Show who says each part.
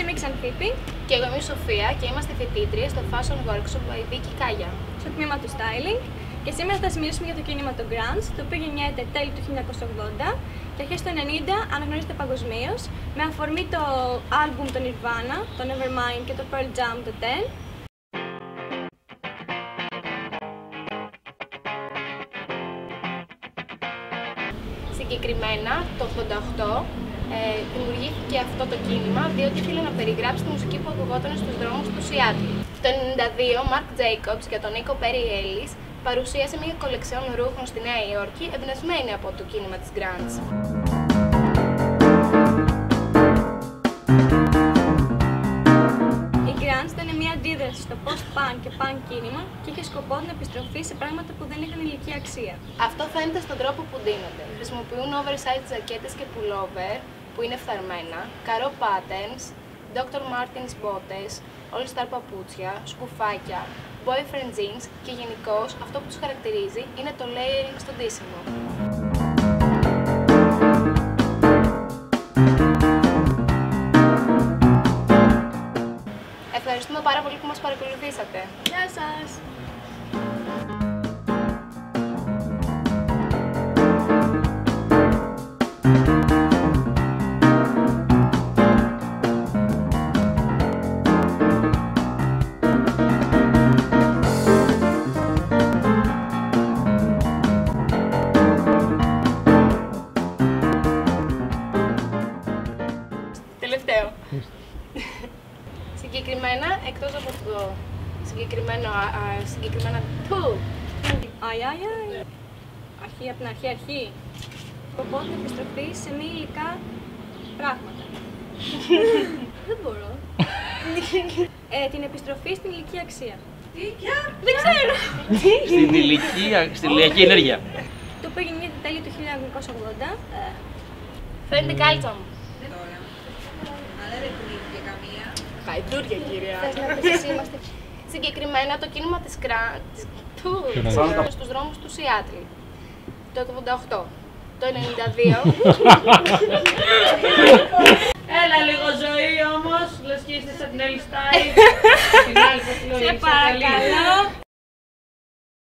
Speaker 1: είμαι η Ξανθήπη
Speaker 2: Και εγώ είμαι η Σοφία και είμαστε φοιτήτριες στο Fashion Workshop by Vicky Kaya.
Speaker 1: στο τμήμα του styling και σήμερα θα σας μιλήσουμε για το κίνημα των Grunge, το οποίο γεννιέται τέλη του 1980 και αρχές του 90 αναγνωρίζεται παγκοσμίως με αφορμή το άλμπουμ των Nirvana, το Nevermind και το Pearl Jam το 10.
Speaker 2: Συγκεκριμένα το 88 ε, δημιουργήθηκε αυτό το κίνημα διότι ήθελε να περιγράψει τη μουσική που ακουγόταν στους δρόμους του Σιάτλ. Το 92 ο Mark Jacobs και τον Νίκο Perry Ellis παρουσίασε μια κολεξιόν ρούχων στη Νέα Υόρκη εμπνευσμένη από το κίνημα της Grunge.
Speaker 1: Αντίδραση στο post-punk και punk κίνημα και είχε σκοπό την επιστροφή σε πράγματα που δεν είχαν ηλική αξία.
Speaker 2: Αυτό φαίνεται στον τρόπο που ντύνονται. Χρησιμοποιούν oversized ζακέτες και pullover που είναι φθαρμένα, καρό patterns, Dr. Martens μπότες, all star παπούτσια, σκουφάκια, boyfriend jeans και γενικώς αυτό που τους χαρακτηρίζει είναι το layering στο ντύσιμο. Ευχαριστούμε πάρα πολύ που μας παρακολουθήσατε.
Speaker 1: Γεια σας!
Speaker 2: Συγκεκριμένα, εκτός από το συγκεκριμένο, α, α, συγκεκριμένα, που,
Speaker 1: Αι, αι, αι. Αρχή, από την αρχή, αρχή. Σκοπό την επιστροφή σε μη υλικά πράγματα. Δεν μπορώ. ε, την επιστροφή στην ηλική αξία. Τι, ποια; Δεν ξέρω.
Speaker 3: Στην ηλικία, στην ηλιακή ενέργεια.
Speaker 1: Το οποίο γεννιέται τέλη του 1980. Ε,
Speaker 2: φαίνεται κάλτσα μου. Χαϊδούρια, κυρία.
Speaker 1: θες να πεις εσύ είμαστε
Speaker 2: Συγκεκριμένα το κίνημα της Κρά... της... του...
Speaker 3: Κράνης.
Speaker 2: στους δρόμους του Σιάτλ. Το 88. Το 92.
Speaker 4: Έλα λίγο ζωή όμως, λες και είστε σαν την Ellie Style. Την άλλη, πώς τη λέω,
Speaker 1: Σε
Speaker 4: η Ellie Style.
Speaker 1: παρακαλώ.